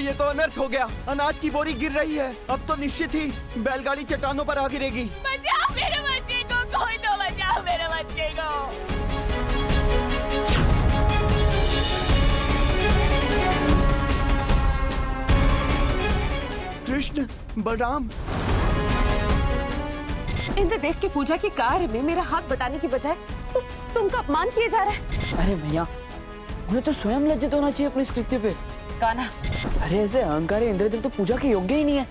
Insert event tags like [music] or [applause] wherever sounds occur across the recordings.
ये तो अनर्थ हो गया। अनाज की बोरी गिर रही है। अब तो निश्चित ही बैलगाड़ी चट्टानों पर आ गिरेगी बचाओ मेरे बच्चे को कोई तो बचाओ मेरे बच्चे को। कृष्ण बलराम। इंद्रदेव की पूजा के कार्य में मेरा हाथ बटाने की बजाय तु, तुमका अपमान किया जा रहा है। अरे भैया उन्हें तो स्वयं लज्जित होना चाहिए अपने इस कृत्य पे। काना अरे ऐसे अहंकारी इंद्रदेव तो पूजा के योग्य ही नहीं है।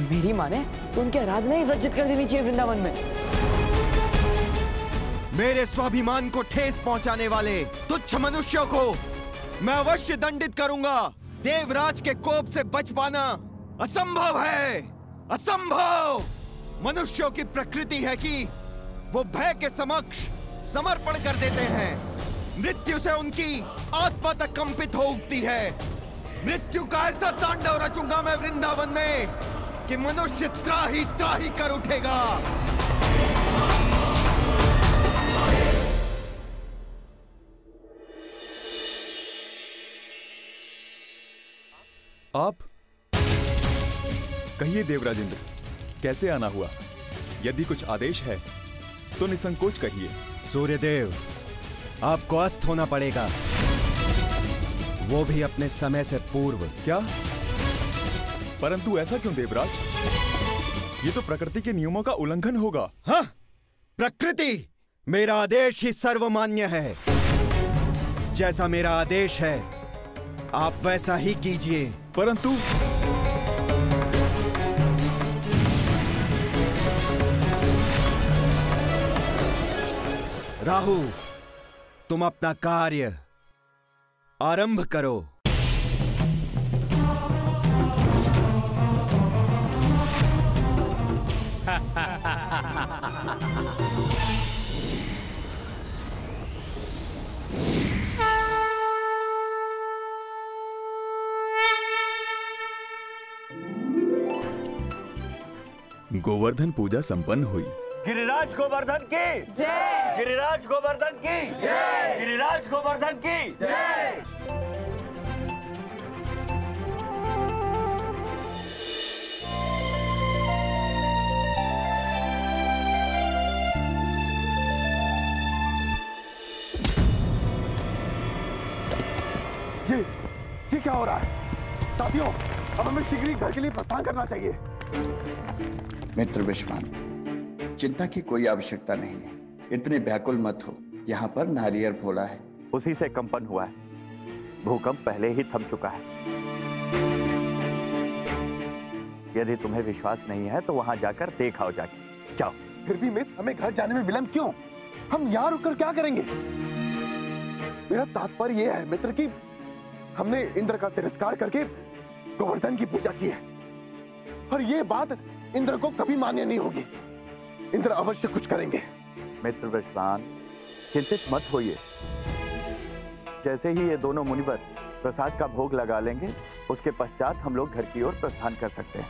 मेरी माने तो उनकी आराधना ही वर्जित कर देनी चाहिए वृंदावन में। मेरे स्वाभिमान को ठेस पहुँचाने वाले तुच्छ मनुष्यों को मैं अवश्य दंडित करूँगा। देवराज के कोप से बच पाना असंभव है। असंभव! मनुष्यों की प्रकृति है कि वो भय के समक्ष समर्पण कर देते हैं। मृत्यु से उनकी आत्मा तक कंपित हो उठती है। मृत्यु का ऐसा तांडव रचूँगा मैं वृंदावन में कि मनुष्य त्राही त्राही कर उठेगा। आप कहिए देवराजेंद्र कैसे आना हुआ? यदि कुछ आदेश है तो निसंकोच कहिए। सूर्यदेव आपको अस्त होना पड़ेगा। वो भी अपने समय से पूर्व। क्या? परंतु ऐसा क्यों देवराज? ये तो प्रकृति के नियमों का उल्लंघन होगा। हाँ प्रकृति मेरा आदेश ही सर्वमान्य है। जैसा मेरा आदेश है आप वैसा ही कीजिए। परंतु राहु तुम अपना कार्य आरंभ करो। गोवर्धन पूजा संपन्न हुई। गिरिराज गोवर्धन की। जय। गिरिराज गोवर्धन की। जय। गिरिराज गोवर्धन की। जय क्या हो रहा है? साथियों अब हमें शीघ्र ही घर के लिए प्रस्थान करना चाहिए। मित्र विश्वान चिंता की कोई आवश्यकता नहीं है। इतने व्याकुल मत हो। यहाँ पर नारियर फोड़ा है। उसी से कंपन हुआ है। भूकंप पहले ही थम चुका है। यदि तुम्हें विश्वास नहीं है तो वहाँ जाकर देख आओ जाके। जाओ। फिर भी मित्र हमें घर जाने में विलंब क्यों? हम यहाँ रुककर क्या करेंगे? मेरा तात्पर्य यह है मित्र कि हमने इंद्र का तिरस्कार करके गोवर्धन की पूजा की है। और ये बात इंद्र को कभी मान्य नहीं होगी। इंद्र अवश्य कुछ करेंगे। मित्र विश्वान चिंतित मत होइए। जैसे ही ये दोनों मुनिवर प्रसाद का भोग लगा लेंगे उसके पश्चात हम लोग घर की ओर प्रस्थान कर सकते हैं।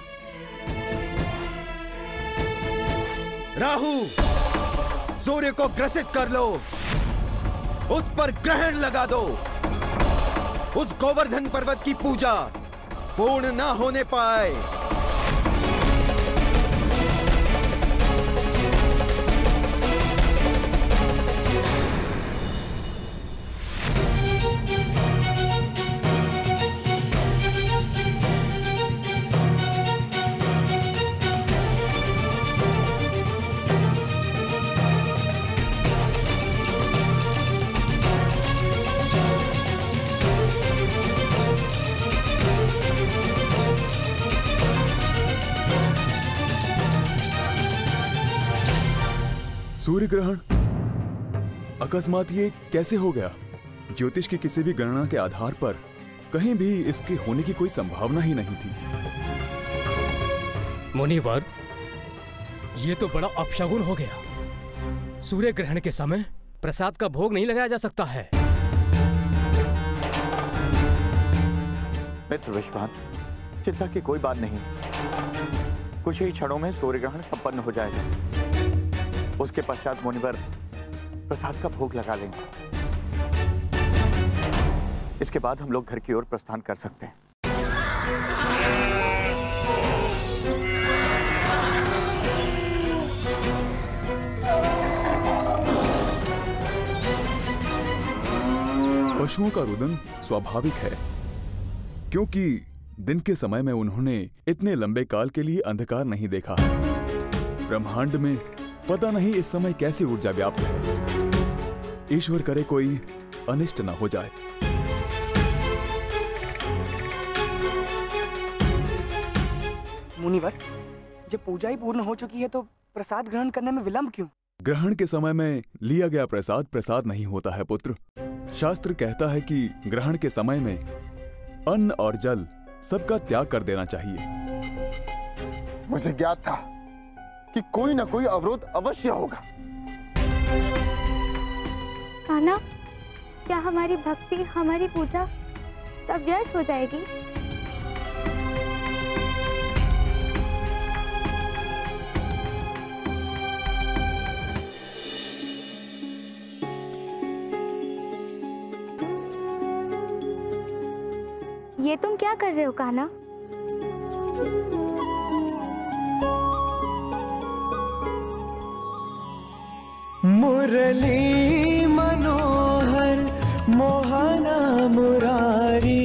राहु सूर्य को ग्रसित कर लो। उस पर ग्रहण लगा दो। उस गोवर्धन पर्वत की पूजा पूर्ण न होने पाए। सूर्य ग्रहण। अकस्मात ये कैसे हो गया? ज्योतिष की किसी भी गणना के आधार पर कहीं भी इसके होने की कोई संभावना ही नहीं थी। मुनिवर ये तो बड़ा अपशगुन हो गया। सूर्य ग्रहण के समय प्रसाद का भोग नहीं लगाया जा सकता है। मित्र विश्वान चिंता की कोई बात नहीं। कुछ ही क्षणों में सूर्य ग्रहण संपन्न हो जाएगा। उसके पश्चात मुनिवर प्रसाद का भोग लगा लेंगे। इसके बाद हम लोग घर की ओर प्रस्थान कर सकते हैं। पशुओं का रुदन स्वाभाविक है, क्योंकि दिन के समय में उन्होंने इतने लंबे काल के लिए अंधकार नहीं देखा। ब्रह्मांड में पता नहीं इस समय कैसी ऊर्जा व्याप्त है। ईश्वर करे कोई अनिष्ट न हो जाए। मुनिवर जब पूजा ही पूर्ण हो चुकी है तो प्रसाद ग्रहण करने में विलंब क्यों? ग्रहण के समय में लिया गया प्रसाद प्रसाद नहीं होता है पुत्र। शास्त्र कहता है कि ग्रहण के समय में अन्न और जल सबका त्याग कर देना चाहिए। मुझे ज्ञात था। कि कोई ना कोई अवरोध अवश्य होगा। कान्हा क्या हमारी भक्ति, हमारी पूजा सब व्यर्थ हो जाएगी? ये तुम क्या कर रहे हो, कान्हा? मुरली मनोहर मोहना मुरारी।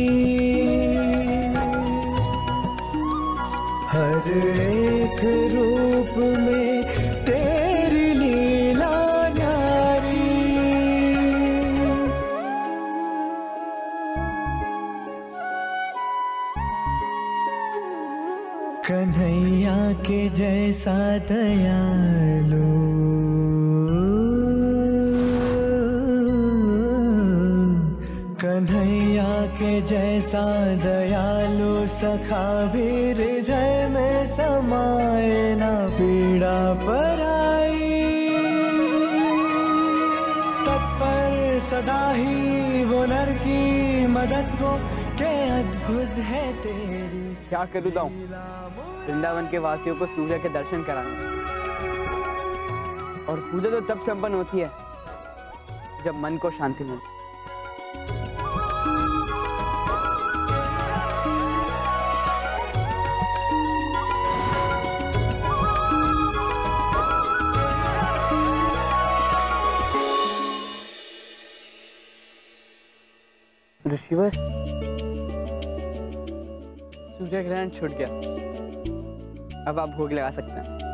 हर एक रूप में तेरी लीला न्यारी। कन्हैया के जैसा दयालु वीर हृदय में समाए ना पीड़ा पर आई। तत्पर सदा ही वो नर की मदद को के अद्भुत है तेरी क्या करूँ दाऊ वृंदावन के वासियों को सूर्य के दर्शन कराना। और पूजा तो तब संपन्न होती है जब मन को शांति मिलती ऋषिवर सूर्य ग्रहण छूट गया। अब आप भोग लगा सकते हैं।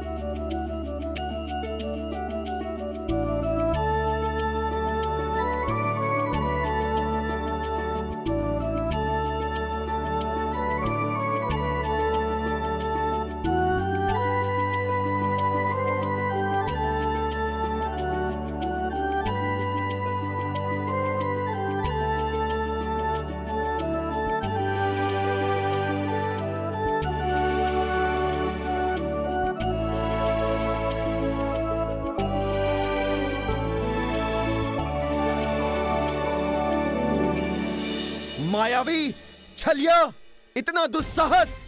इतना दुस्साहस।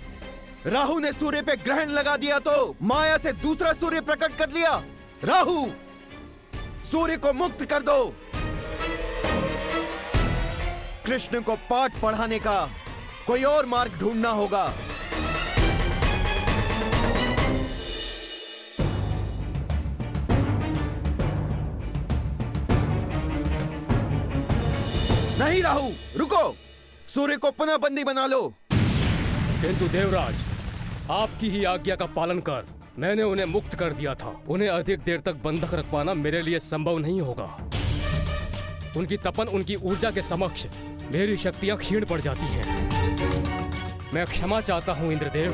राहु ने सूर्य पे ग्रहण लगा दिया तो माया से दूसरा सूर्य प्रकट कर लिया। राहु, सूर्य को मुक्त कर दो। कृष्ण को पाठ पढ़ाने का कोई और मार्ग ढूंढना होगा। नहीं राहु, रुको। सूर्य को पुनः बंदी बना लो। किंतु देवराज, आपकी ही आज्ञा का पालन कर, मैंने उन्हें मुक्त कर दिया था। उन्हें अधिक देर तक बंधक रख पाना मेरे लिए संभव नहीं होगा। उनकी तपन उनकी ऊर्जा के समक्ष, मेरी शक्तियाँ क्षीण पड़ जाती हैं। मैं क्षमा चाहता हूँ, इंद्रदेव।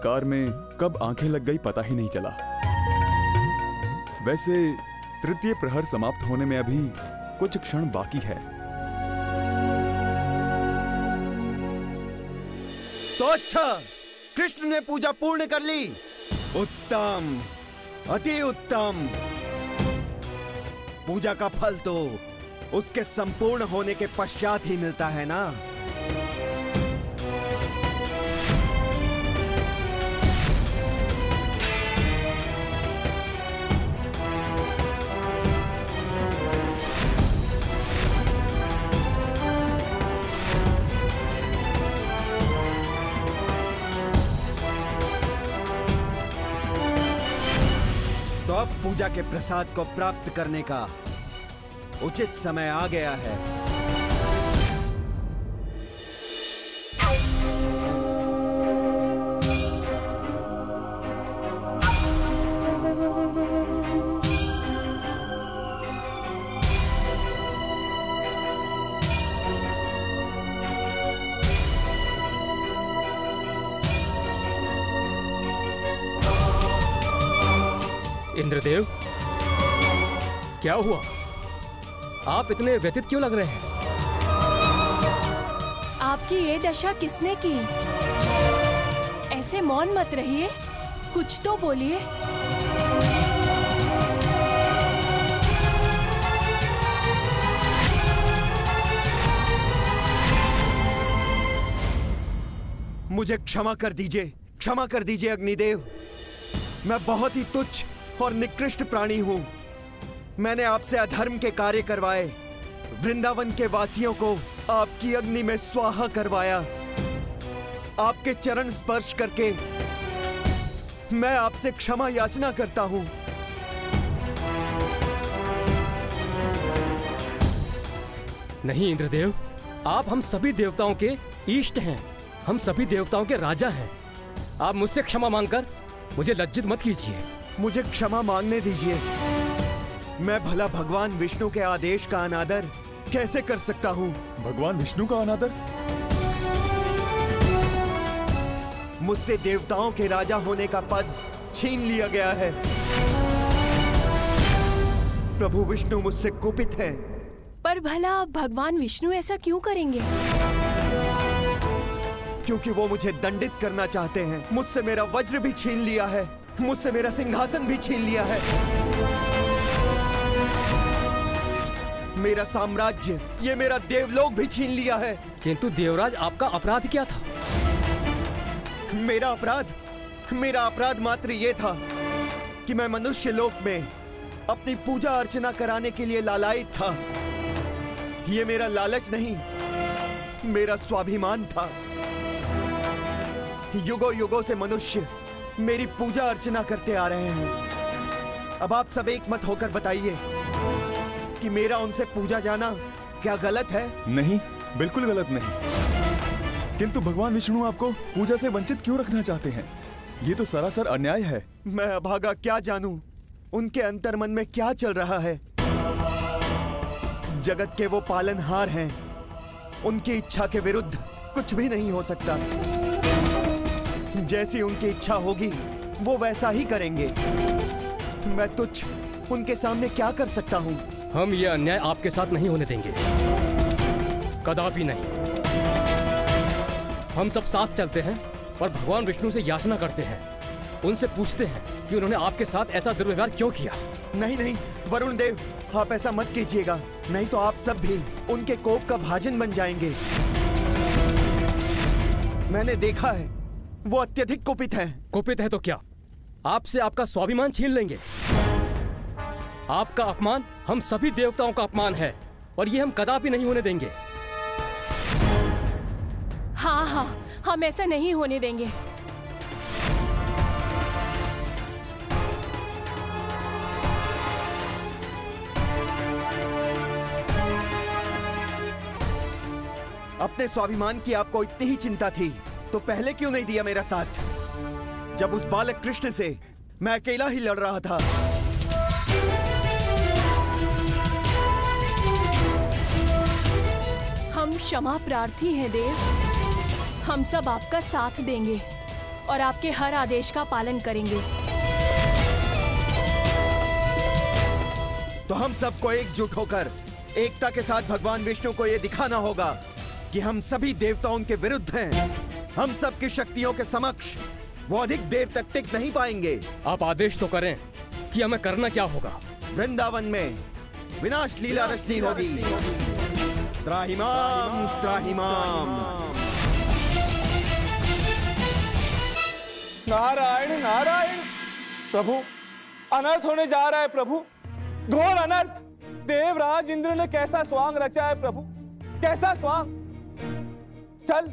अंधकार में कब आँखें लग गई पता ही नहीं चला। वैसे, तृतीय प्रहर समाप्त होने में अभी कुछ क्षण बाकी है। तो अच्छा कृष्ण ने पूजा पूर्ण कर ली। उत्तम, अति उत्तम। पूजा का फल तो उसके संपूर्ण होने के पश्चात ही मिलता है ना? पूजा के प्रसाद को प्राप्त करने का उचित समय आ गया है। आप इतने व्यतीत क्यों लग रहे हैं? आपकी ये दशा किसने की? ऐसे मौन मत रहिए। कुछ तो बोलिए। मुझे क्षमा कर दीजिए। क्षमा कर दीजिए अग्निदेव। मैं बहुत ही तुच्छ और निकृष्ट प्राणी हूँ। मैंने आपसे अधर्म के कार्य करवाए वृंदावन के वासियों को आपकी अग्नि में स्वाहा करवाया आपके चरण स्पर्श करके मैं आपसे क्षमा याचना करता हूँ। नहीं इंद्रदेव आप हम सभी देवताओं के इष्ट हैं हम सभी देवताओं के राजा हैं। आप मुझसे क्षमा मांगकर मुझे लज्जित मत कीजिए। मुझे क्षमा मांगने दीजिए। मैं भला भगवान विष्णु के आदेश का अनादर कैसे कर सकता हूँ? भगवान विष्णु का अनादर? मुझसे देवताओं के राजा होने का पद छीन लिया गया है। प्रभु विष्णु मुझसे कुपित है। पर भला भगवान विष्णु ऐसा क्यों करेंगे? क्योंकि वो मुझे दंडित करना चाहते हैं। मुझसे मेरा वज्र भी छीन लिया है। मुझसे मेरा सिंहासन भी छीन लिया है। मेरा साम्राज्य ये मेरा देवलोक भी छीन लिया है। किंतु देवराज आपका अपराध क्या था? मेरा अपराध? मेरा अपराध मात्र ये था कि मैं मनुष्य लोक में अपनी पूजा अर्चना कराने के लिए लालायित था। ये मेरा लालच नहीं मेरा स्वाभिमान था। युगों युगों से मनुष्य मेरी पूजा अर्चना करते आ रहे हैं। अब आप सब एक मत होकर बताइए कि मेरा उनसे पूजा जाना क्या गलत है? नहीं बिल्कुल गलत नहीं। किंतु भगवान विष्णु आपको पूजा से वंचित क्यों रखना चाहते हैं? ये तो सरासर अन्याय है। मैं अभागा क्या जानूं? उनके अंतर मन में क्या चल रहा है? जगत के वो पालनहार हैं। उनकी इच्छा के विरुद्ध कुछ भी नहीं हो सकता। जैसी उनकी इच्छा होगी वो वैसा ही करेंगे। मैं तुच्छ उनके सामने क्या कर सकता हूँ? हम ये अन्याय आपके साथ नहीं होने देंगे। कदापि नहीं। हम सब साथ चलते हैं और भगवान विष्णु से याचना करते हैं। उनसे पूछते हैं कि उन्होंने आपके साथ ऐसा दुर्व्यवहार क्यों किया? नहीं नहीं वरुण देव आप ऐसा मत कीजिएगा। नहीं तो आप सब भी उनके कोप का भाजन बन जाएँगे। मैंने देखा है वो अत्यधिक कुपित है। कुपित है तो क्या? आपसे आपका स्वाभिमान छीन लेंगे। आपका अपमान हम सभी देवताओं का अपमान है और ये हम कदापि नहीं होने देंगे। हाँ हाँ हम ऐसा नहीं होने देंगे। अपने स्वाभिमान की आपको इतनी ही चिंता थी तो पहले क्यों नहीं दिया मेरा साथ? जब उस बालक कृष्ण से मैं अकेला ही लड़ रहा था। क्षमा प्रार्थी हैं देव। हम सब आपका साथ देंगे और आपके हर आदेश का पालन करेंगे। तो हम सबको एकजुट होकर एकता के साथ भगवान विष्णु को यह दिखाना होगा कि हम सभी देवताओं के विरुद्ध हैं। हम सब की शक्तियों के समक्ष वो अधिक देर तक टिक नहीं पाएँगे। आप आदेश तो करें कि हमें करना क्या होगा। वृंदावन में विनाश लीला रचनी होगी। त्राहिमाम त्राहिमाम नारायण नारायण, प्रभु, अनर्थ होने जा रहा है प्रभु। घोर अनर्थ, देवराज इंद्र ने कैसा स्वांग रचा है प्रभु? कैसा स्वांग? चल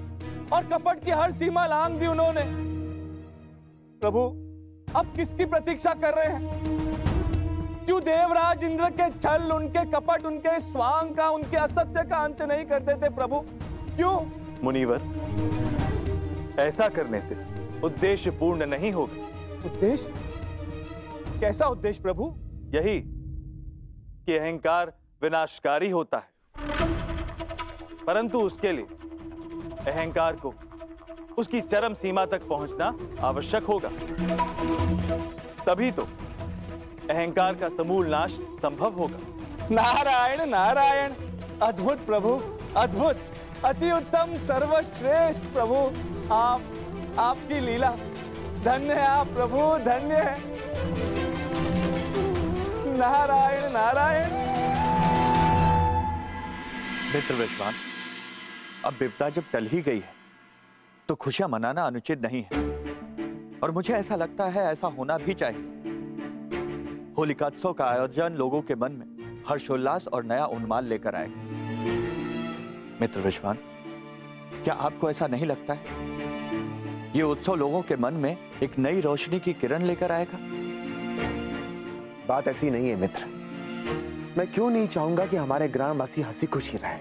और कपट की हर सीमा लांग दी उन्होंने। प्रभु, अब किसकी प्रतीक्षा कर रहे हैं? क्यों देवराज इंद्र के छल उनके कपट उनके स्वांग का उनके असत्य का अंत नहीं करते थे प्रभु। क्यों? मुनिवर ऐसा करने से उद्देश्य पूर्ण नहीं होगा। उद्देश्य? कैसा उद्देश्य प्रभु? यही कि अहंकार विनाशकारी होता है। परंतु उसके लिए अहंकार को उसकी चरम सीमा तक पहुँचना आवश्यक होगा। तभी तो अहंकार का समूल नाश संभव होगा। नारायण नारायण अद्भुत प्रभु अद्भुत अति उत्तम सर्वश्रेष्ठ प्रभु आप आपकी लीला। धन्य है आप प्रभु धन्य है। नारायण नारायण। मित्र विश्वान अब विपदा जब टल ही गई है तो खुशियाँ मनाना अनुचित नहीं है। और मुझे ऐसा लगता है ऐसा होना भी चाहिए। होलिकात्सव का आयोजन लोगों के मन में हर्षोल्लास और नया उन्माद लेकर आएगा मित्र विश्वान, क्या आपको ऐसा नहीं लगता है? ये उत्सव लोगों के मन में एक नई रोशनी की किरण लेकर आएगा? बात ऐसी नहीं है, मित्र। मैं क्यों नहीं चाहूँगा कि हमारे ग्रामवासी हँसी खुशी रहे?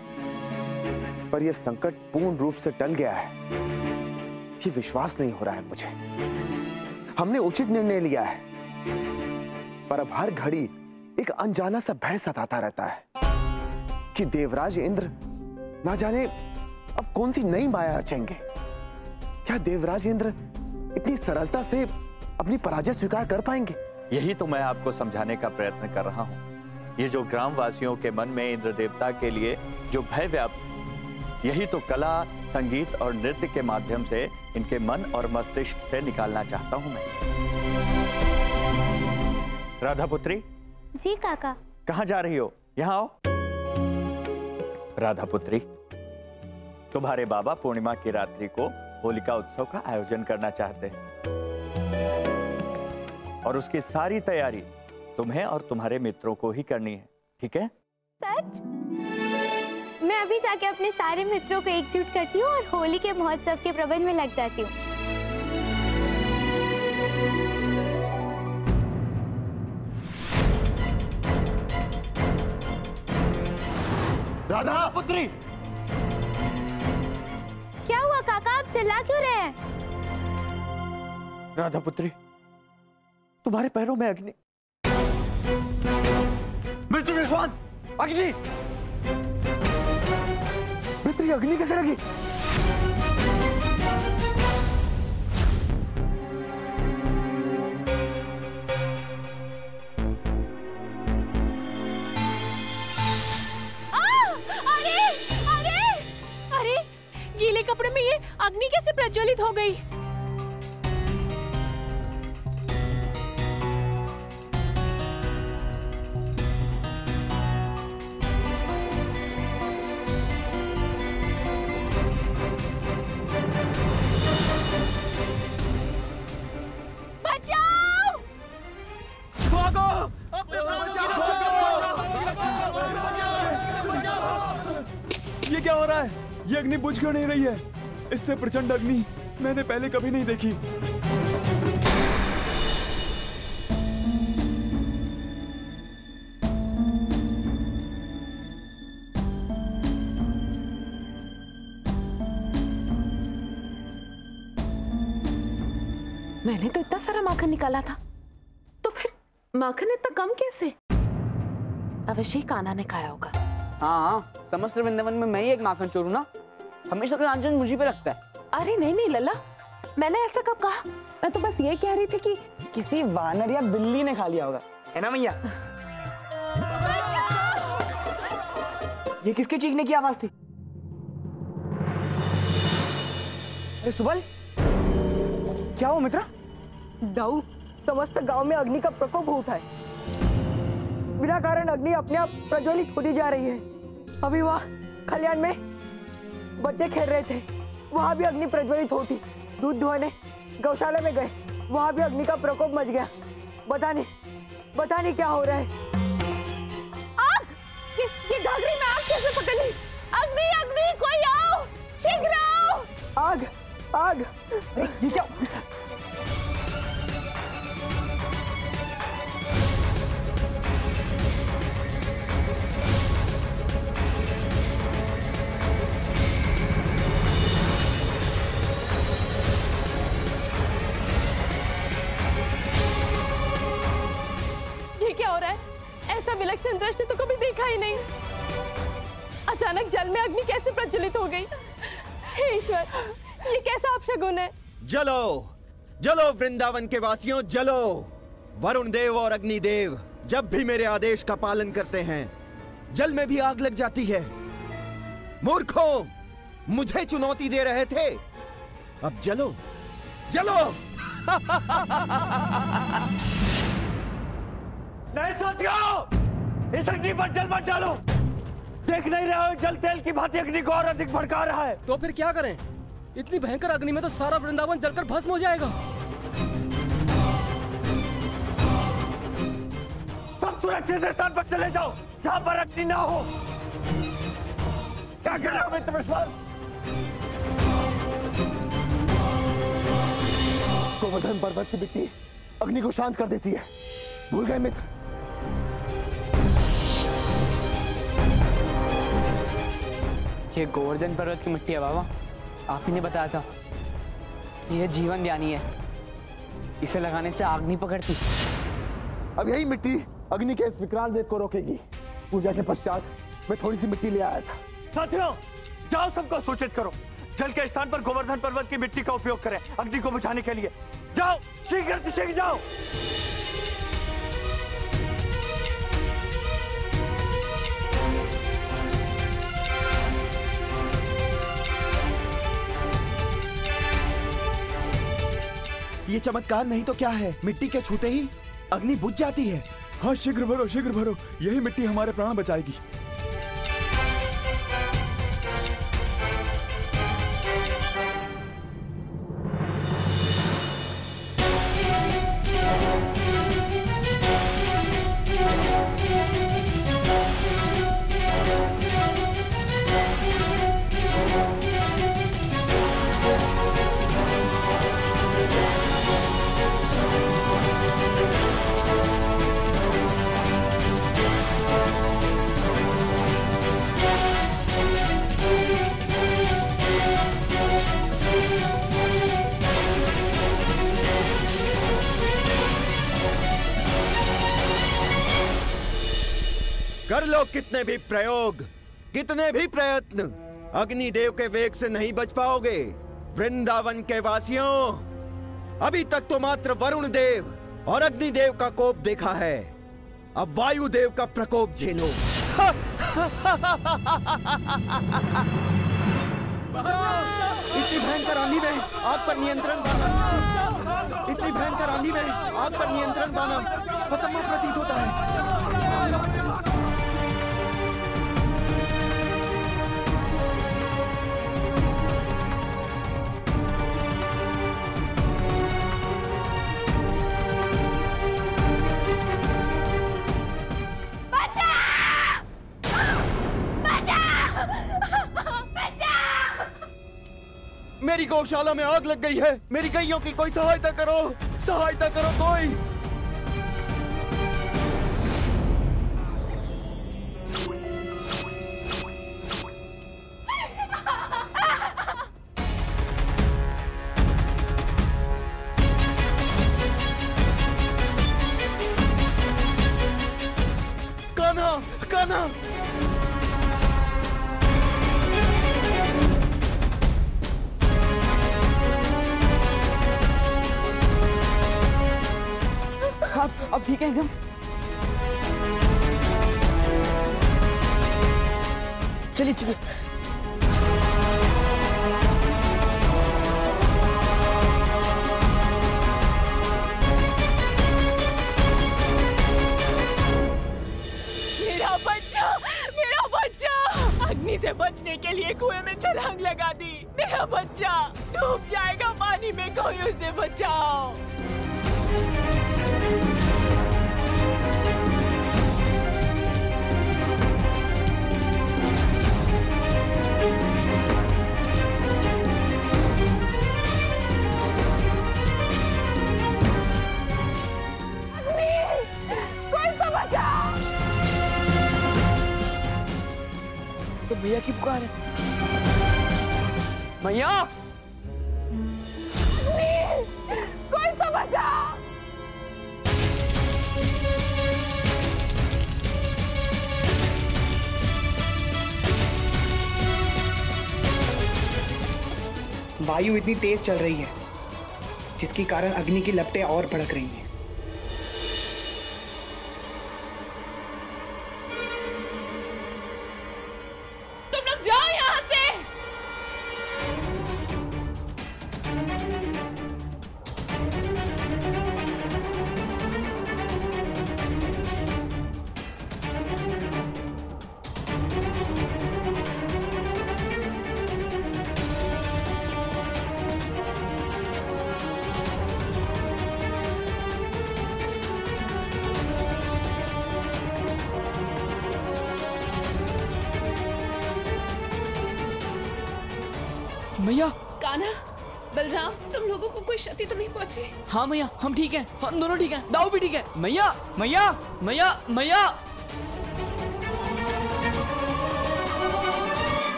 पर यह संकट पूर्ण रूप से टल गया है ये विश्वास नहीं हो रहा है मुझे। हमने उचित निर्णय लिया है। पर अब हर घड़ी एक अनजाना सा भय सताता रहता है कि देवराज इंद्र ना जाने अब कौन सी नई माया रचेंगे। क्या देवराज इंद्र इतनी सरलता से अपनी पराजय स्वीकार कर पाएँगे? यही तो मैं आपको समझाने का प्रयत्न कर रहा हूँ। ये जो ग्रामवासियों के मन में इंद्र देवता के लिए जो भय व्याप्त, यही तो कला, संगीत और नृत्य के माध्यम से इनके मन और मस्तिष्क से निकालना चाहता हूँ मैं। राधा पुत्री जी काका। कहाँ जा रही हो? यहाँ आओ। राधा पुत्री तुम्हारे बाबा पूर्णिमा की रात्रि को होलिका उत्सव का आयोजन करना चाहते हैं। और उसकी सारी तैयारी तुम्हें और तुम्हारे मित्रों को ही करनी है ठीक है? सच? मैं अभी जाके अपने सारे मित्रों को एकजुट करती हूँ और होली के महोत्सव के प्रबंध में लग जाती हूँ। राधा पुत्री! क्या हुआ काका? आप चिल्ला क्यों रहे हैं? राधा पुत्री तुम्हारे पैरों में अग्नि। मिस्टर विश्वान अग्नि! पुत्री अग्नि कैसे लगी? अग्नि कैसे प्रज्वलित हो गई? बचाओ! भागो! अपने प्राणों की रक्षा ये क्या हो रहा है? ये अग्नि बुझ क्यों नहीं रही है। इससे प्रचंड अग्नि मैंने पहले कभी नहीं देखी। मैंने तो इतना सारा माखन निकाला था। तो फिर माखन इतना कम कैसे? अवश्य कान्हा ने खाया होगा। हाँ समस्त वृंदावन में मैं ही एक माखन चोरू ना? हमेशा का लांछन मुझी पे लगता है। अरे नहीं नहीं लल्ला मैंने ऐसा कब कहा? मैं तो बस ये कह रही थी कि किसी वानर या बिल्ली ने खा लिया होगा है ना मैया? ये किसके चीखने की आवाज़ थी? अरे सुबल क्या हो मित्रा? दाऊ समस्त गाँव में अग्नि का प्रकोप हो उठा है। बिना कारण अग्नि अपने आप प्रज्वलित होती जा रही है। अभी वहाँ खलियान में बच्चे खेल रहे थे वहाँ भी अग्नि प्रज्वलित होती। दूध धोने गौशाला में गए वहाँ भी अग्नि का प्रकोप मच गया। बता नहीं बता नहीं क्या हो रहा है। आग! ये, ये घाघरी में आग कैसे पकड़? ली अग्नि अग्नि कोई आओ शीघ्र आओ। आग आग। ये क्या? ऐसा विलक्षण दृश्य तो कभी देखा ही नहीं। अचानक जल में अग्नि कैसे प्रज्वलित हो गई? हे ईश्वर ये कैसा अपशगुन है? जलो जलो वृंदावन के वासियों जलो। वरुण देव और अग्नि देव जब भी मेरे आदेश का पालन करते हैं जल में भी आग लग जाती है। मूर्खों मुझे चुनौती दे रहे थे। अब जलो जलो! [laughs] नहीं सोचियो! इस अग्नि पर जल मत डालो। देख नहीं रहे हो जल तेल की भांति अग्नि को और अधिक भड़का रहा है। तो फिर क्या करें? इतनी भयंकर अग्नि में तो सारा वृंदावन जलकर भस्म हो जाएगा। सब सुरक्षित स्थान पर चले जाओ जहाँ पर अग्नि ना हो। क्या कर रहे हो मित्र विश्वास? गोवर्धन पर्वत की मिट्टी अग्नि को शांत कर देती है। भूल गए मित्र। ये गोवर्धन पर्वत की मिट्टी है बाबा। आप ही ने बताया था। ये जीवन ज्ञानी है। इसे लगाने से आग नहीं पकड़ती। अब यही मिट्टी अग्नि के इस विकराल वेग को रोकेगी। पूजा के पश्चात मैं थोड़ी सी मिट्टी ले आया था। साथियों जाओ सबको सूचित करो। जल के स्थान पर गोवर्धन पर्वत की मिट्टी का उपयोग करें अग्नि को बुझाने के लिए। जाओ शीघ्र शीघ्र जाओ। ये चमत्कार नहीं तो क्या है? मिट्टी के छूते ही अग्नि बुझ जाती है। हाँ शीघ्र भरो शीघ्र भरो। यही मिट्टी हमारे प्राण बचाएगी। कर लो कितने भी प्रयोग, कितने भी प्रयत्न। अग्निदेव के वेग से नहीं बच पाओगे, वृंदावन के वासियों। अभी तक तो मात्र वरुण देव और अग्निदेव का कोप देखा है। अब वायुदेव का प्रकोप झेलो। इतनी भयंकर आंधी में आग पर नियंत्रण पाना। इतनी भयंकर आंधी में आग पर नियंत्रण पाना असंभव प्रतीत होता है। मेरी गौशाला में आग लग गई है। मेरी गैयों की कोई सहायता करो। सहायता करो कोई। कान्हा कान्हा। ठीक है, एकदम। चलिए चलिए। अग्नि से बचने के लिए कुएँ में छलांग लगा दी। मेरा बच्चा, डूब जाएगा, पानी में कोई उसे बचाओ। तो भैया की पुकार है। भैया कोई तो वायु इतनी तेज चल रही है जिसके कारण अग्नि की लपटें और भड़क रही हैं। हैं। हम दोनों ठीक हैं। दाऊ भी ठीक है। मैया मैया मैया मैया।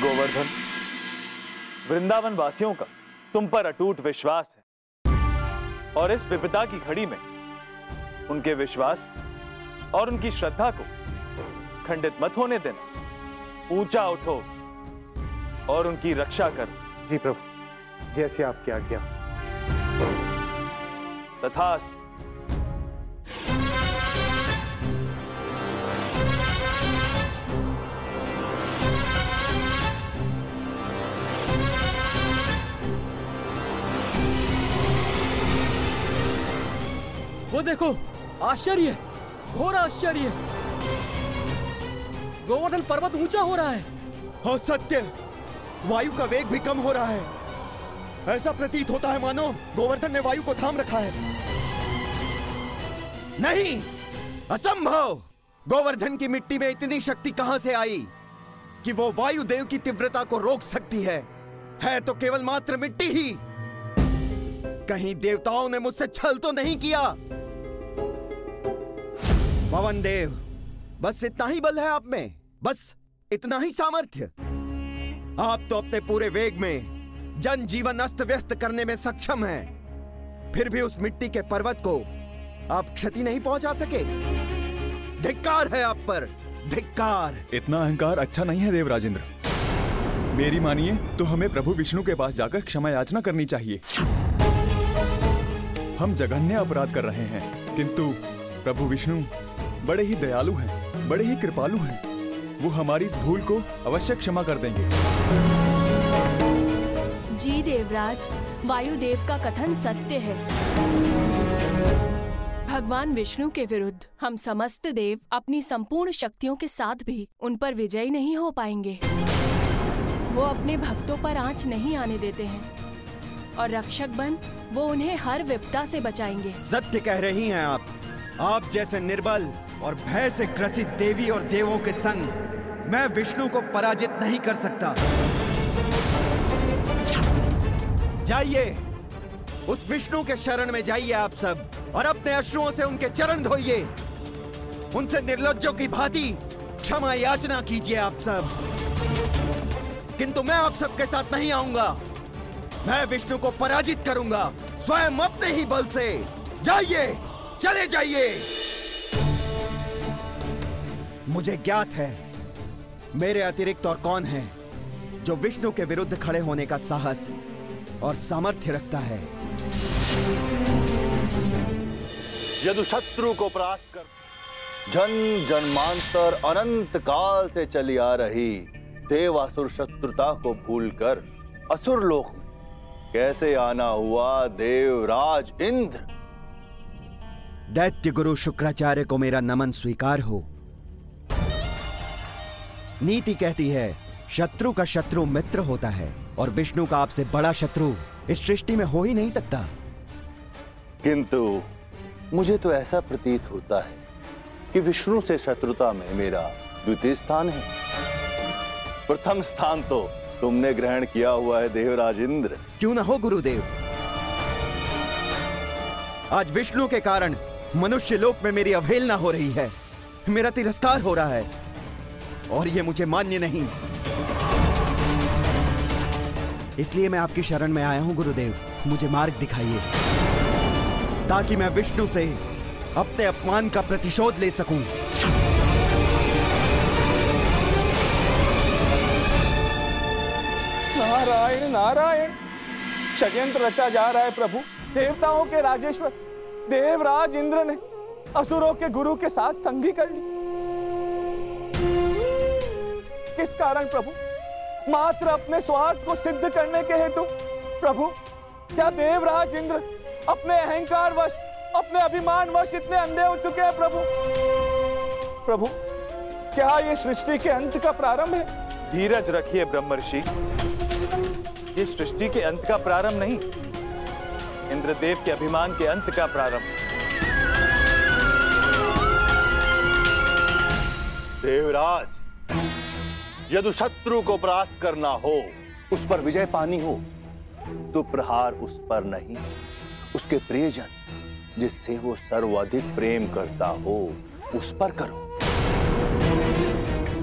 गोवर्धन वृंदावन वासियों का तुम पर अटूट विश्वास है। और इस विपदा की घड़ी में उनके विश्वास और उनकी श्रद्धा को खंडित मत होने देना। ऊँचा उठो और उनकी रक्षा करो। जी प्रभु जैसी आपकी आज्ञा। तथास्तु। वो देखो आश्चर्य घोर आश्चर्य। गोवर्धन पर्वत ऊँचा हो रहा है। और सत्य वायु का वेग भी कम हो रहा है। ऐसा प्रतीत होता है, मानो गोवर्धन ने वायु को थाम रखा है। नहीं! असंभव! गोवर्धन की मिट्टी में इतनी शक्ति कहाँ से आई कि वो वायु देव की तीव्रता को रोक सकती है? है तो केवल मात्र मिट्टी ही। कहीं देवताओं ने मुझसे छल तो नहीं किया? पवन देव, बस इतना ही बल है आप में? बस इतना ही सामर्थ्य? आप तो अपने पूरे वेग में जन जीवन अस्त व्यस्त करने में सक्षम है। फिर भी उस मिट्टी के पर्वत को आप क्षति नहीं पहुँचा सके। धिक्कार है आप पर। धिक्कार। इतना अहंकार अच्छा नहीं है देवराजेंद्र। मेरी मानिए तो हमें प्रभु विष्णु के पास जाकर क्षमा याचना करनी चाहिए। हम जघन्य अपराध कर रहे हैं, किंतु प्रभु विष्णु बड़े ही दयालु हैं, बड़े ही कृपालु हैं। वो हमारी इस भूल को अवश्य क्षमा कर देंगे। जी देवराज वायुदेव का कथन सत्य है। भगवान विष्णु के विरुद्ध हम समस्त देव अपनी संपूर्ण शक्तियों के साथ भी उन पर विजयी नहीं हो पाएँगे। वो अपने भक्तों पर आँच नहीं आने देते हैं। और रक्षक बन, वो उन्हें हर विपदा से बचाएँगे। सत्य कह रही हैं आप। आप जैसे निर्बल और भय से ग्रसित देवी और देवों के संग मैं विष्णु को पराजित नहीं कर सकता। जाइए। उस विष्णु के शरण में जाइए आप सब, और अपने अश्रुओं से उनके चरण धोइए। उनसे निर्लज्जों की भांति क्षमा याचना कीजिए आप सब। किंतु मैं आप सबके साथ नहीं आऊँगा। मैं विष्णु को पराजित करूँगा, स्वयं अपने ही बल से। जाइए, चले जाइए। मुझे ज्ञात है, मेरे अतिरिक्त और कौन है जो विष्णु के विरुद्ध खड़े होने का साहस और सामर्थ्य रखता है। यदु शत्रु को परास्त कर जन जन्मांतर अनंत काल से चली आ रही देवासुर शत्रुता को भूलकर असुर लोक में कैसे आना हुआ देवराज इंद्र? दैत्य गुरु शुक्राचार्य को मेरा नमन स्वीकार हो। नीति कहती है शत्रु का शत्रु मित्र होता है। और विष्णु का आपसे बड़ा शत्रु इस सृष्टि में हो ही नहीं सकता। किंतु मुझे तो ऐसा प्रतीत होता है कि विष्णु से शत्रुता में मेरा द्वितीय स्थान है। प्रथम स्थान तो तुमने ग्रहण किया हुआ है देवराज इंद्र क्यों ना हो गुरुदेव? आज विष्णु के कारण मनुष्य लोक में मेरी अवहेलना हो रही है। मेरा तिरस्कार हो रहा है। और यह मुझे मान्य नहीं। इसलिए मैं आपकी शरण में आया हूँ, गुरुदेव। मुझे मार्ग दिखाइए, ताकि मैं विष्णु से अपने अपमान का प्रतिशोध ले सकूँ। नारायण नारायण! षड्यंत्र रचा जा रहा है प्रभु। देवताओं के राजेश्वर, देवराज इंद्र ने असुरों के गुरु के साथ संधि कर ली। किस कारण प्रभु? मात्र अपने स्वार्थ को सिद्ध करने के हेतु। प्रभु क्या देवराज इंद्र अपने अहंकार वश अपने अभिमान वश इतने अंधे हो चुके हैं प्रभु? प्रभु क्या ये सृष्टि के अंत का प्रारंभ है? धीरज रखिए ब्रह्मर्षि। ये सृष्टि के अंत का प्रारंभ नहीं इंद्रदेव के अभिमान के अंत का प्रारंभ। देवराज यदि शत्रु को परास्त करना हो, उस पर विजय पानी हो तो प्रहार उस पर नहीं। उसके प्रियजन, जिससे वो सर्वाधिक प्रेम करता हो, उस पर करो।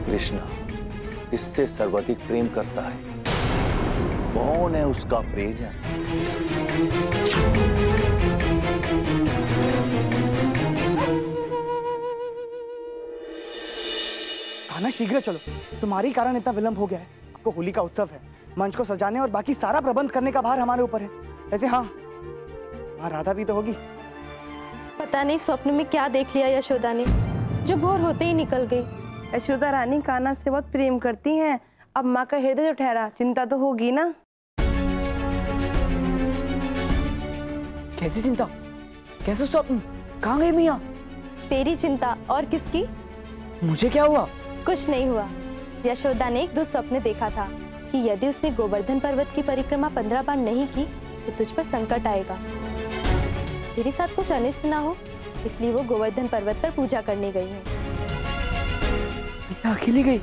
कृष्णा, इससे सर्वाधिक प्रेम करता है। कौन है उसका प्रियजन? खाना शीघ्र चलो। तुम्हारे कारण इतना विलंब हो गया है। आपको होली का उत्सव है। मंच को सजाने और बाकी सारा प्रबंध करने का भार हमारे ऊपर है। वैसे हाँ हाँ राधा भी तो होगी। पता नहीं स्वप्न में क्या देख लिया यशोदा ने। जो भोर होते ही निकल गई। यशोदा रानी कान्हा से बहुत प्रेम करती हैं। अब माँ का हृदय जो ठहरा चिंता तो होगी ना? कैसी चिंता? कैसे स्वप्न? कहाँ गई मैया? तेरी चिंता और किसकी? मुझे क्या हुआ? कुछ नहीं हुआ। यशोदा ने एक दो दुस्वप्न देखा था कि यदि उसने गोवर्धन पर्वत की परिक्रमा पंद्रह बार नहीं की तो तुझ पर संकट आएगा। तेरे साथ कुछ अनिष्ट ना हो इसलिए वो गोवर्धन पर्वत पर पूजा करने गई है। अकेली गई?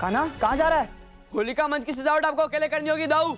कान्हा कहाँ जा रहा है? होलिका मंच की सजावट आपको अकेले करनी होगी दाऊ।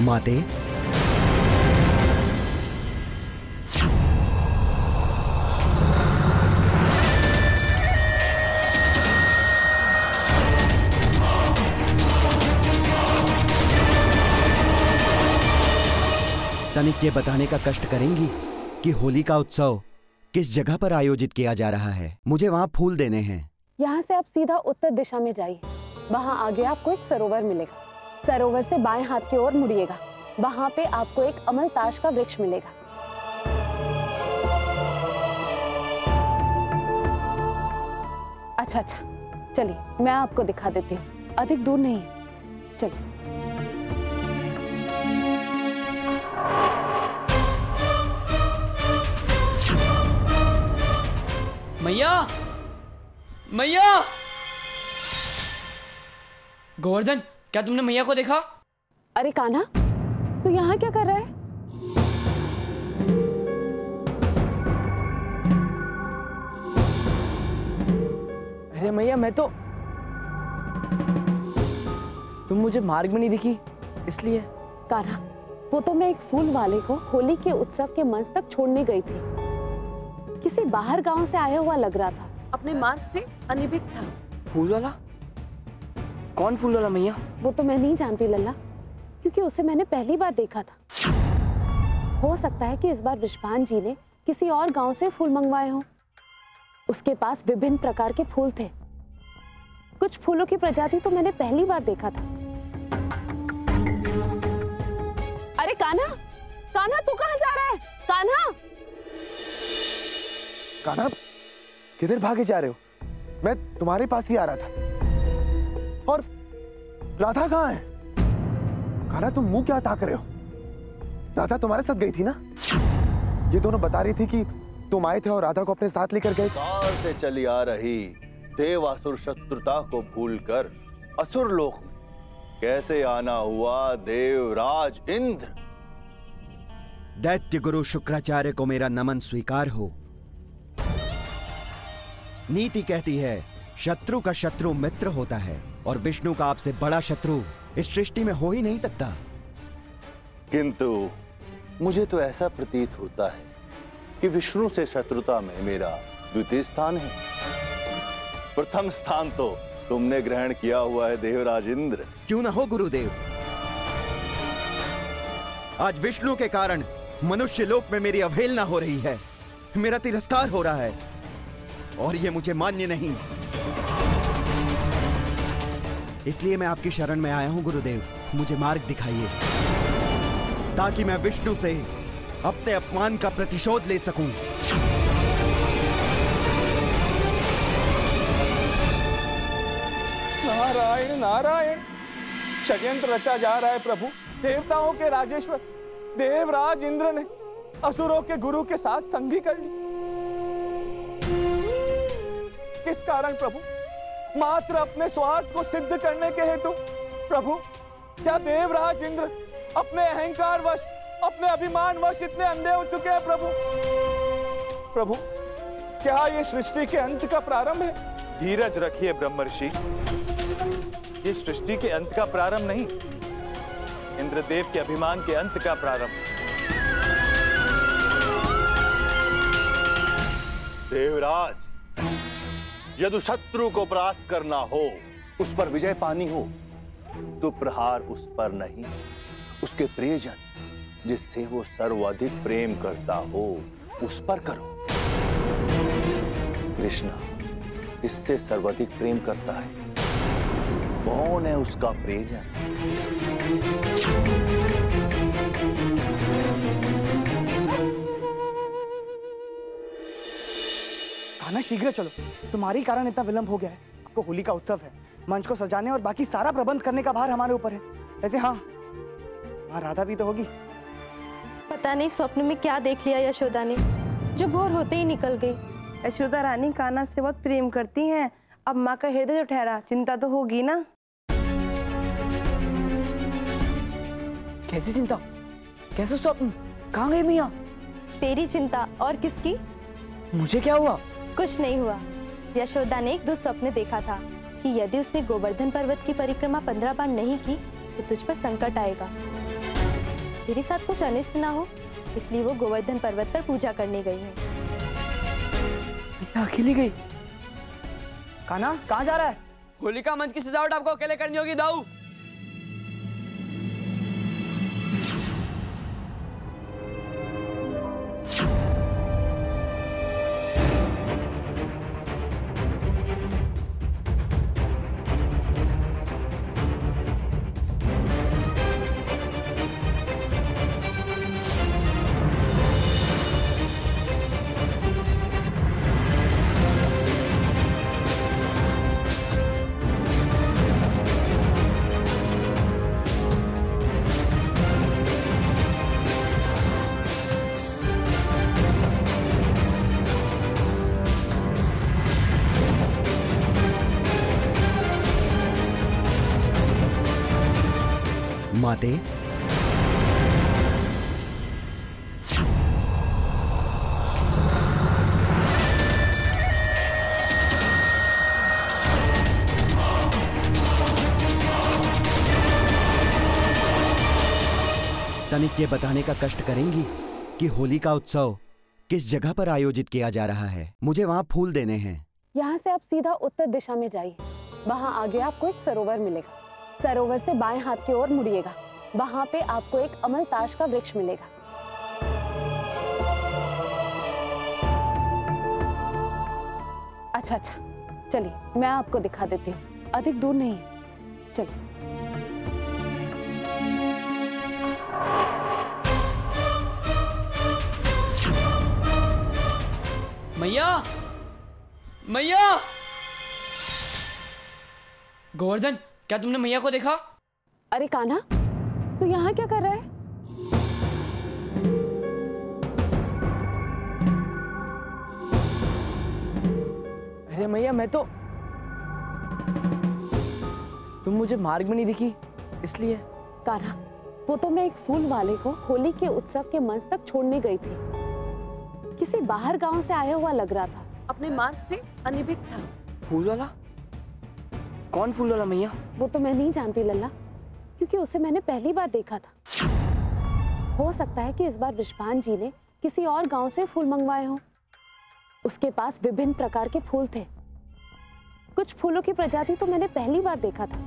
माते। तनिक ये बताने का कष्ट करेंगी कि होली का उत्सव किस जगह पर आयोजित किया जा रहा है। मुझे वहाँ फूल देने हैं। यहाँ से आप सीधा उत्तर दिशा में जाइए। वहाँ आगे आपको एक सरोवर मिलेगा। सरोवर से बाएँ हाथ की ओर मुड़िएगा। वहाँ पे आपको एक अमल ताश का वृक्ष मिलेगा। अच्छा अच्छा। चलिए, मैं आपको दिखा देती हूँ। अधिक दूर नहीं। है चलिए। मैया! मैया! गोवर्धन! क्या तुमने मैया को देखा? अरे कान्हा तू यहाँ क्या कर रहा है? अरे मैया मैं तो तुम मुझे मार्ग में नहीं दिखी इसलिए। कान्हा वो तो मैं एक फूल वाले को होली के उत्सव के मंच तक छोड़ने गई थी। किसी बाहर गाँव से आया हुआ लग रहा था। अपने मार्ग से अनिभिक था। फूल वाला? कौन फूल वाला मैया? वो तो मैं नहीं जानती लल्ला क्योंकि उसे मैंने पहली बार देखा था। हो सकता है कि इस बार विश्वान जी ने किसी और गाँव से फूल मंगवाए हों। उसके पास विभिन्न प्रकार के फूल थे। कुछ फूलों की प्रजाति तो मैंने पहली बार देखा था। अरे कान्हा कान्हा तू कहाँ जा रहा है? कान्हा! कान्हा किधर भागे जा रहे हो? मैं तुम्हारे पास ही आ रहा था। और राधा कहाँ है? कान्हा तुम मुँह क्या ताक रहे हो? राधा तुम्हारे साथ गई थी ना? ये दोनों बता रही थी कि तुम आए थे और राधा को अपने साथ लेकर गए। से चली आ रही देवासुर शत्रुता को भूलकर असुर लोक में। कैसे आना हुआ देवराज इंद्र? दैत्य गुरु शुक्राचार्य को मेरा नमन स्वीकार हो। नीति कहती है शत्रु का शत्रु मित्र होता है। और विष्णु का आपसे बड़ा शत्रु इस सृष्टि में हो ही नहीं सकता। किंतु मुझे तो ऐसा प्रतीत होता है कि विष्णु से शत्रुता में मेरा द्वितीय स्थान है। प्रथम स्थान तो तुमने ग्रहण किया हुआ है देवराज इंद्र। क्यों ना हो गुरुदेव? आज विष्णु के कारण मनुष्य लोक में मेरी अवहेलना हो रही है। मेरा तिरस्कार हो रहा है। और ये मुझे मान्य नहीं। इसलिए मैं आपकी शरण में आया हूँ, गुरुदेव। मुझे मार्ग दिखाइए, ताकि मैं विष्णु से अपने अपमान का प्रतिशोध ले सकूँ। नारायण नारायण! षड्यंत्र रचा जा रहा है, प्रभु। देवताओं के राजेश्वर, देवराज इंद्र ने असुरों के गुरु के साथ संधि कर ली। किस कारण, प्रभु? मात्र अपने स्वार्थ को सिद्ध करने के हेतु। प्रभु क्या देवराज इंद्र अपने अहंकार वश अपने अभिमान वश इतने अंधे हो चुके हैं प्रभु? प्रभु क्या ये सृष्टि के अंत का प्रारंभ है? धीरज रखिए ब्रह्मर्षि। ये सृष्टि के अंत का प्रारंभ नहीं इंद्रदेव के अभिमान के अंत का प्रारंभ। देवराज यदि शत्रु को परास्त करना हो, उस पर विजय पानी हो तो प्रहार उस पर नहीं। उसके प्रियजन, जिससे वो सर्वाधिक प्रेम करता हो, उस पर करो। कृष्णा, इससे सर्वाधिक प्रेम करता है। कौन है उसका प्रियजन? खाना शीघ्र चलो। तुम्हारी कारण इतना विलंब हो गया है। आपको होली का उत्सव है मंच को सजाने और बाकी सारा प्रबंध करने का भार हमारे ऊपर है। वैसे हाँ वहाँ राधा भी तो होगी। पता नहीं स्वप्न में क्या देख लिया यशोदा ने जो भोर होते ही निकल गई। यशोदा रानी कान्हा से बहुत प्रेम करती हैं। अब माँ का हृदय जो ठहरा चिंता तो होगी ना? कैसी चिंता? कैसे स्वप्न? कहाँ गई मिया? तेरी चिंता और किसकी? मुझे क्या हुआ? कुछ नहीं हुआ। यशोदा ने एक दो स्वप्न देखा था कि यदि उसने गोवर्धन पर्वत की परिक्रमा पंद्रह बार नहीं की तो तुझ पर संकट आएगा। तेरे साथ कुछ अनिष्ट ना हो इसलिए वो गोवर्धन पर्वत पर पूजा करने गई है। अकेली गई? काना कहाँ जा रहा है? होलिका मंच की सजावट आपको अकेले करनी होगी दाऊ। ये बताने का कष्ट करेंगी कि होली का उत्सव किस जगह पर आयोजित किया जा रहा है। मुझे वहाँ फूल देने हैं। यहाँ से आप सीधा उत्तर दिशा में जाइए। वहाँ आगे आपको एक सरोवर मिलेगा। सरोवर से बाएँ हाथ की ओर मुड़िएगा। वहाँ पे आपको एक अमल ताश का वृक्ष मिलेगा। अच्छा अच्छा। चलिए, मैं आपको दिखा देती हूँ। अधिक दूर नहीं। चलिए। मैया? मैया? गोवर्धन क्या तुमने मैया को देखा? अरे कान्हा तू यहाँ क्या कर रहा है? अरे मैया मैं तो तुम मुझे मार्ग में नहीं दिखी इसलिए। कान्हा वो तो मैं एक फूल वाले को होली के उत्सव के मंच तक छोड़ने गई थी। किसी बाहर गाँव से आया हुआ लग रहा था। अपने मार्ग से अनिभिक था। फूल वाला? कौन फूल वाला मैया? वो तो मैं नहीं जानती लल्ला क्योंकि उसे मैंने पहली बार देखा था। हो सकता है कि इस बार विश्वान जी ने किसी और गाँव से फूल मंगवाए हों। उसके पास विभिन्न प्रकार के फूल थे। कुछ फूलों की प्रजाति तो मैंने पहली बार देखा था।